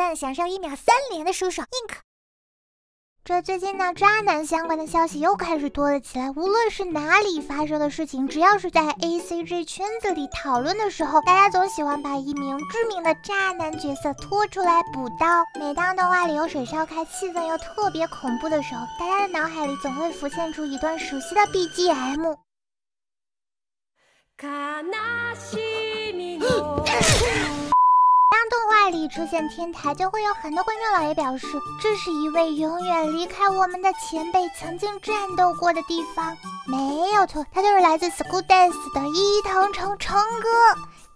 赞，享受一秒三连的舒爽，ink。这最近呢，渣男相关的消息又开始多了起来。无论是哪里发生的事情，只要是在 A C G 圈子里讨论的时候，大家总喜欢把一名知名的渣男角色拖出来补刀。每当动画里有水烧开，气氛又特别恐怖的时候，大家的脑海里总会浮现出一段熟悉的 B G M。外里出现天台，就会有很多观众老爷表示，这是一位永远离开我们的前辈曾经战斗过的地方。没有错，他就是来自《School Dance》的伊藤诚诚哥。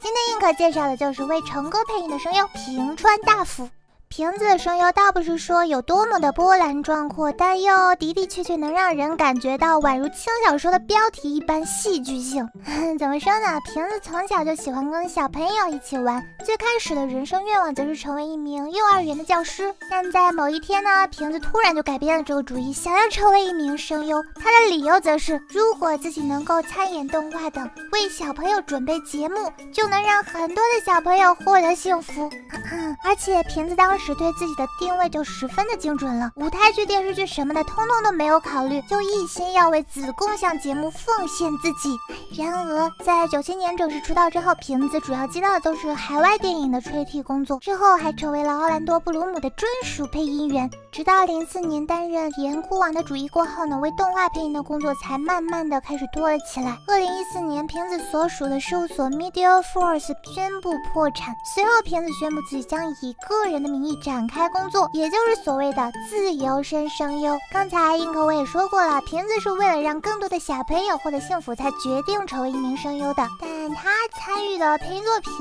今天应可介绍的就是为诚哥配音的声优平川大辅。瓶子的声优倒不是说有多么的波澜壮阔，但又的的确确能让人感觉到宛如轻小说的标题一般戏剧性。怎么说呢？瓶子从小就喜欢跟小朋友一起玩，最开始的人生愿望则是成为一名幼儿园的教师。但在某一天呢，瓶子突然就改变了这个主意，想要成为一名声优。他的理由则是，如果自己能够参演动画等，为小朋友准备节目，就能让很多的小朋友获得幸福。而且瓶子当时。时对自己的定位就十分的精准了，舞台剧、电视剧什么的，通通都没有考虑，就一心要为子贡像节目奉献自己。然而，在九七年正式出道之后，瓶子主要接到的都是海外电影的吹替工作，之后还成为了奥兰多·布鲁姆的专属配音员。直到零四年担任《岩窟王》的主意过后呢，为动画配音的工作才慢慢的开始多了起来。二零一四年，瓶子所属的事务所 Media Force 宣布破产，随后瓶子宣布自己将以个人的名一。展开工作，也就是所谓的自由身声优。刚才硬科我也说过了，瓶子是为了让更多的小朋友获得幸福，才决定成为一名声优的。但他参与的配音作品，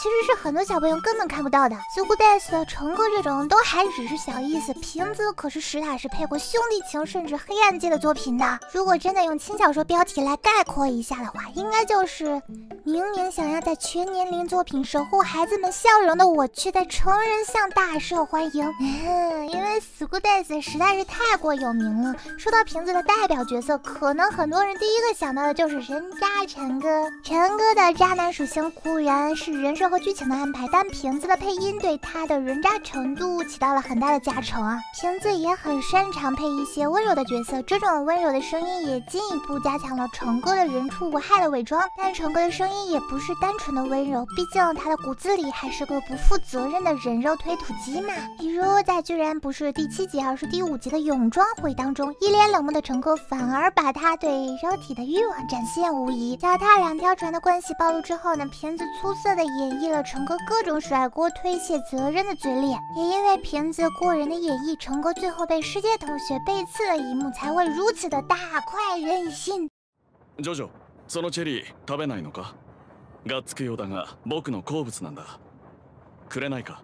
其实是很多小朋友根本看不到的。似乎 Death 的成哥这种，都还只是小意思。瓶子可是实打实配过兄弟情，甚至黑暗界的作品的。如果真的用轻小说标题来概括一下的话，应该就是。明明想要在全年龄作品守护孩子们笑容的我，却在成人向大受欢迎。因为《School Days》实在是太过有名了。说到瓶子的代表角色，可能很多人第一个想到的就是人渣陈哥。陈哥的渣男属性固然是人设和剧情的安排，但瓶子的配音对他的人渣程度起到了很大的加成啊。瓶子也很擅长配一些温柔的角色，这种温柔的声音也进一步加强了陈哥的人畜无害的伪装。但陈哥的声音。也不是单纯的温柔，毕竟他的骨子里还是个不负责任的人肉推土机嘛。比如在居然不是第七集，而是第五集的泳装会当中，一脸冷漠的乘客反而把他对肉体的欲望展现无疑。脚踏两条船的关系暴露之后呢，片子出色的演绎了乘客各种甩锅推卸责任的嘴脸。也因为片子过人的演绎，乘客最后被世界同学背刺的一幕才会如此的大快人心。ジョジョ、そのチェリー食べないのか？がっつくようだが僕の好物なんだくれないか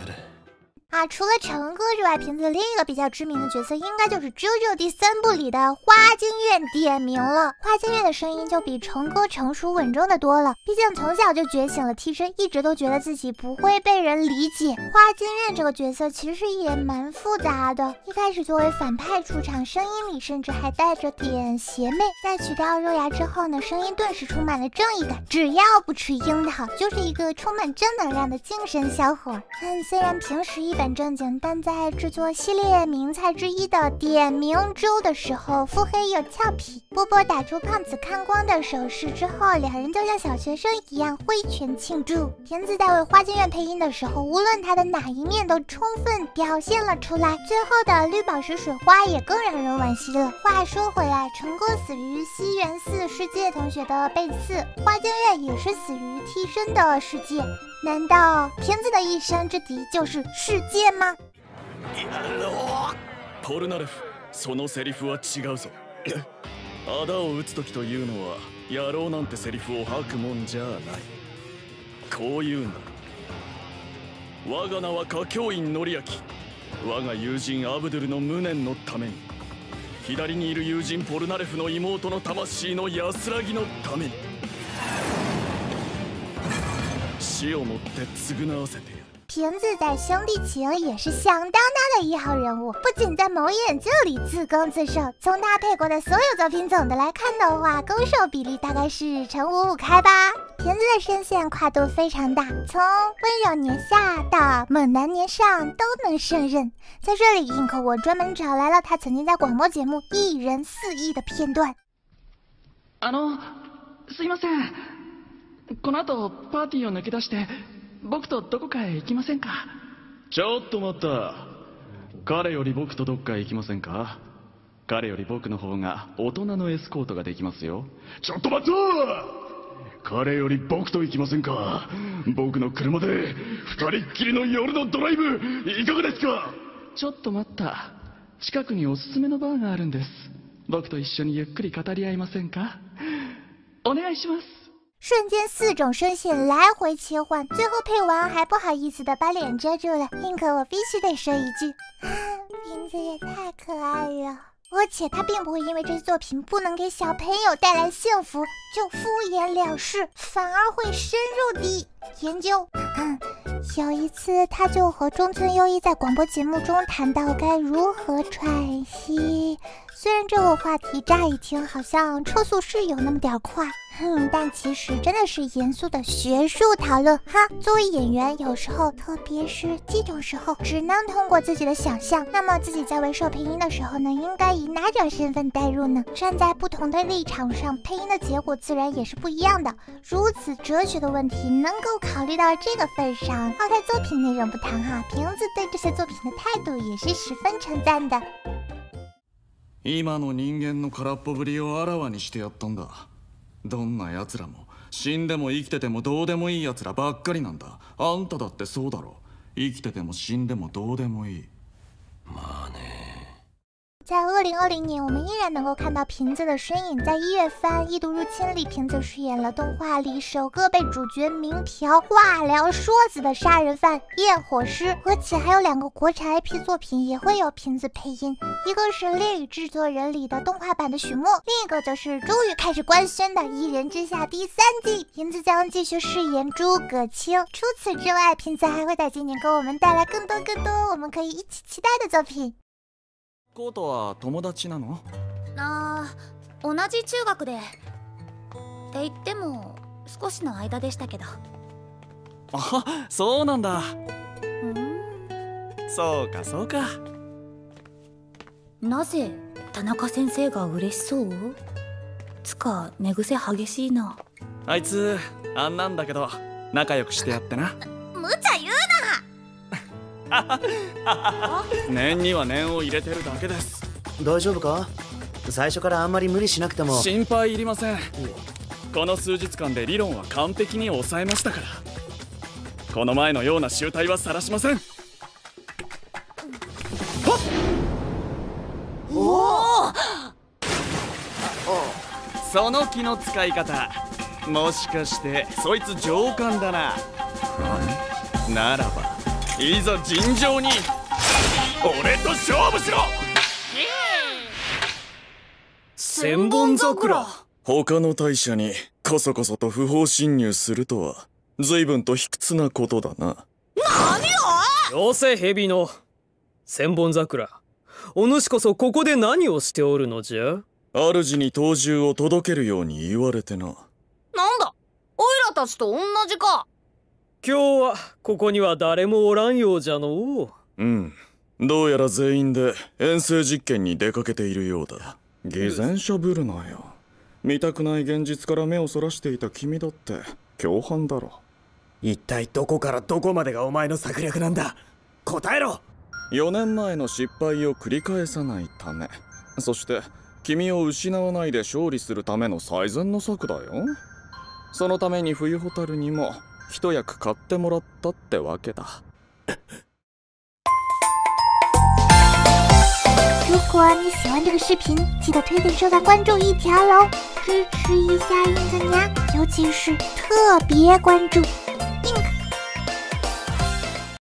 除了成哥之外，瓶子另一个比较知名的角色，应该就是《JoJo》第三部里的花京院点名了。花京院的声音就比成哥成熟稳重的多了，毕竟从小就觉醒了替身，一直都觉得自己不会被人理解。花京院这个角色其实也蛮复杂的，一开始作为反派出场，声音里甚至还带着点邪魅，在取掉肉芽之后呢，声音顿时充满了正义感，只要不吃樱桃，就是一个充满正能量的精神小伙。嗯，虽然平时一。本正经，但在制作系列名菜之一的点名粥的时候，腹黑又俏皮。波波打出胖子看光的手势之后，两人就像小学生一样挥拳庆祝。田子在为花京院配音的时候，无论他的哪一面都充分表现了出来。最后的绿宝石水花也更让人惋惜了。话说回来，成哥死于西园寺世界同学的背刺，花京院也是死于替身的世界。难道瓶子的一生之敌就是世界吗？ポルナレフ、そのセリフは違うぞ。あだを打つ時というのは、やろうなんてセリフを吐くもんじゃない。こう言うんだ。我が名は歌教員則明。我が友人アブドゥルの無念のために。左にいる友人ポルナレフの妹の魂の安らぎのために死をもって償わせてやる。瓶子在兄弟情也是响当当的一号人物，不仅在某眼睛里自攻自受，从他配过的所有作品总的来看的话，攻受比例大概是乘五五开吧。瓶子的声线跨度非常大，从温柔年下到猛男年上都能胜任。在这里，ink 我专门找来了他曾经在广播节目《一人四亿》的片段。あの、すいません。この後パーティーを抜け出して 僕とどこかへ行きませんか？ちょっと待った。彼より僕とどっかへ行きませんか？彼より僕の方が大人のエスコートができますよ。ちょっと待った。彼より僕と行きませんか？僕の車で二人っきりの夜のドライブいかがですか？ちょっと待った。近くにおすすめのバーがあるんです。僕と一緒にゆっくり語り合いませんか？お願いします瞬间四种声线来回切换，最后配完还不好意思的把脸遮住了。ink，我必须得说一句，瓶子也太可爱了。而且他并不会因为这些作品不能给小朋友带来幸福就敷衍了事，反而会深入地研究。嗯有一次，他就和中村优一在广播节目中谈到该如何喘息。虽然这个话题乍一听好像车速是有那么点快。嗯，但其实真的是严肃的学术讨论哈。作为演员，有时候，特别是这种时候，只能通过自己的想象。那么自己在为受配音的时候呢，应该以哪种身份代入呢？站在不同的立场上，配音的结果自然也是不一样的。如此哲学的问题，能够考虑到这个份上，抛开作品内容不谈哈，瓶子对这些作品的态度也是十分称赞的。今の人間の空っぽぶりをあらわにしてやったんだ。 どんな奴らも死んでも生きててもどうでもいい奴らばっかりなんだ。あんただってそうだろ。生きてても死んでもどうでもいい。まあね。在二零二零年，我们依然能够看到瓶子的身影。在一月番《异度入侵》里，瓶子饰演了动画里首个被主角明嫖、化疗说死的杀人犯焰火师。而且还有两个国产 IP 作品也会有瓶子配音，一个是《烈与制作人》里的动画版的许墨，另一个则是终于开始官宣的《一人之下》第三季，瓶子将继续饰演诸葛青。除此之外，瓶子还会在今年给我们带来更多更多我们可以一起期待的作品。コートは友達なの？あ同じ中学で。って言っても少しの間でしたけど。あそうなんだ。うん。そうかそうか。なぜ田中先生が嬉しそう？つか寝癖激しいな。あいつあんなんだけど仲良くしてやってな 念には念を入れてるだけです。大丈夫か？最初からあんまり無理しなくても。心配いりません。この数日間で理論は完璧に抑えましたから。この前のような集体は晒しません。おおその気の使い方。もしかしてそいつ上官だな。ならばいざ尋常に。俺と勝負しろ。千本桜。他の大社にこそこそと不法侵入するとは随分と卑屈なことだな。何を？よせ蛇の千本桜。お主こそここで何をしておるのじゃ？主に刀銃を届けるように言われてな。なんだ？オイラたちと同じか今日はここには誰もおらんようじゃのう。うん。どうやら全員で遠征実験に出かけているようだ。偽善しゃぶるなよ。見たくない現実から目をそらしていた君だって共犯だろ。一体どこからどこまでがお前の策略なんだ。答えろ。4年前の失敗を繰り返さないため。そして君を失わないで勝利するための最善の策だよ。そのために冬ホタルにも一役買ってもらったってわけだ。如果你喜欢这个视频，记得推荐、收藏、关注一条龙，支持一下印子娘，尤其是特别关注。